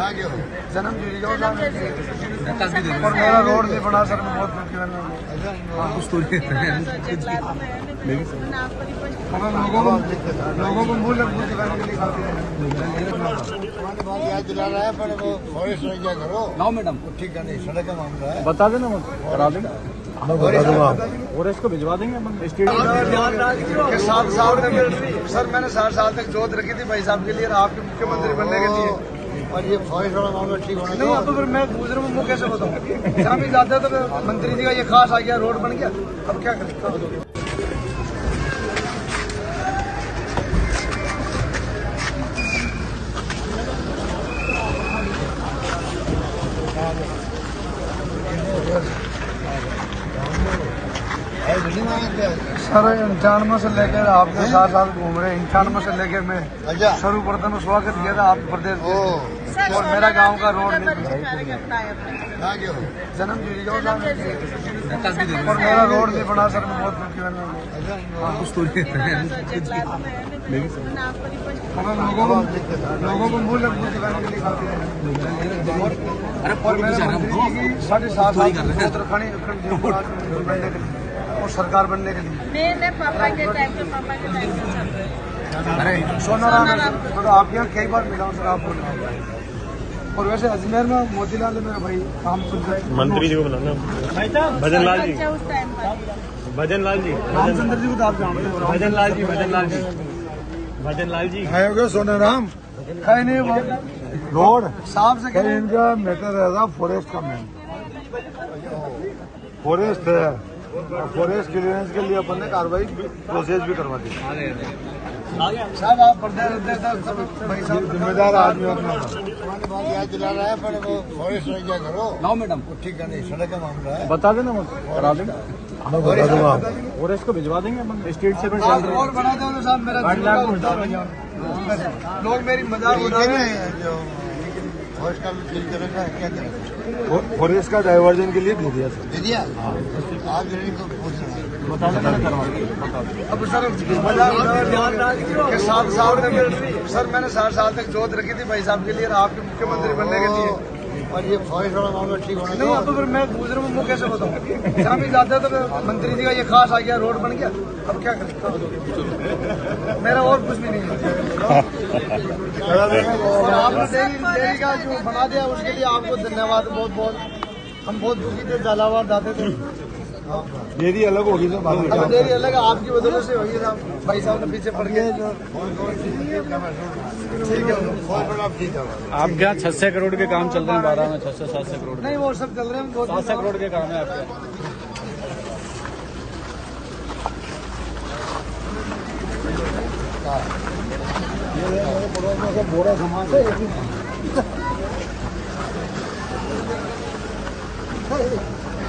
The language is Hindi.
कहाँ के हो जन्म जी जाओ जन्म जैसे तस्वीर दे और मेरा रोड नहीं बना सर मैं बहुत दुखी हूँ। हाँ, कुछ तो नहीं। हमें लोगों को लोगों को मुँह लग दिखाने के लिए काफ़ी है। याद दिला रहा है पर वो फॉरेस्ट रह क्या करो। लाओ मैडम। ठीक है नहीं सड़क का मामला है। बता देना मुझे करा देंगे। और इसको भिजवा देंगे साथ साल सर मैंने साठ साल तक जोत रखी थी भाई साहब के लिए आपके मुख्यमंत्री बनने के लिए। और ये फॉरेस्ट वाला मामला ठीक होना नहीं अब तो फिर मैं गुजर में मुँह कैसे बताऊँ जहाँ भी जाते तो मंत्री जी का ये खास आ गया रोड बन गया। अब क्या करें? सर इंचानवे से लेकर आपके साथ साथ घूम रहे हैं। इंचानवे से लेकर मैं अच्छा। सर्वप्रथम स्वागत किया था आप प्रदेश और मेरा गाँव का रोड नहीं जन्म और मेरा रोड नहीं बना सर मैं बहुत दुखी हूँ। हाँ, कुछ तो लोगों को लोगों को मुँह लग दिखाने के लिए काफ़ी साढ़े सात उत्तराखंड और सरकार बनने के लिए। मेरे पापा के टाइम पे पापा के टाइम पे चल रहे। अरे सोनाराम तो आपके यहाँ कई बार मिला हूँ सर आप बोल और वैसे अजमेर में मोतीलाल है मेरा भाई काम सुन रहे मंत्री जी को बुलाना भजन लाल जी। उस टाइम पर। भजन लाल जी रामचंद्र जी को तो आप जानते हो भजन लाल जी भजन लाल जी। भजन लाल जी। खाओगे सोनाराम कहीं नहीं वो रोड। साहब से कहीं इनका मैटर रहेगा फॉरेस्ट का मैन फॉरेस्ट है। और फॉरेस्ट क्लियरेंस के लिए अपन ने कार्रवाई प्रोसेस भी करवा दी। साहब आप प्रदेश अध्यक्ष भाई साहब जिम्मेदार आदमी अपना। बात याद दिला रहा है पर वो फॉरेस्ट क्या करो। मैडम। वो ठीक है नहीं सड़क का मामला है। बता देना मुझे। करा देंगे। और इसको भिजवा देंगे स्टेट से और बना दो तो साहब मेरा हो जाए लोग मेरी मज़ाक उड़ा रहे हैं। जो फॉरेस्ट का फॉरेस्ट डाइवर्जन के लिए दे दिया सर। दे दिया? आप को पूछ रहे हैं। अब सर साथ साल में सर मैंने साठ साल तक जोत रखी थी भाई साहब के लिए आपके मुख्यमंत्री बनने के लिए और ये फॉरेस्ट वाला मामला ठीक होना नहीं, अब तो फिर मैं गुजर में कैसे बताऊँ? जहाँ भी जाते तो मंत्री जी का ये खास आ गया, रोड बन गया। अब क्या करें? मेरा और कुछ भी नहीं है। और आपने डेली का जो बना दिया, उसके लिए आपको धन्यवाद बहुत बहुत हम बहुत दुखी थे झालावाड़ जाते थे। मेरी अलग होगी अलग आपकी वजह से होगी भाई साहब ने पीछे पड़ गए आपके यहाँ छह सौ करोड़ के काम चल रहे हैं बारह में छह सौ सात सौ करोड़ नहीं वो सब चल रहे हैं सात सौ करोड़ के काम है आपके। बोरा समाज है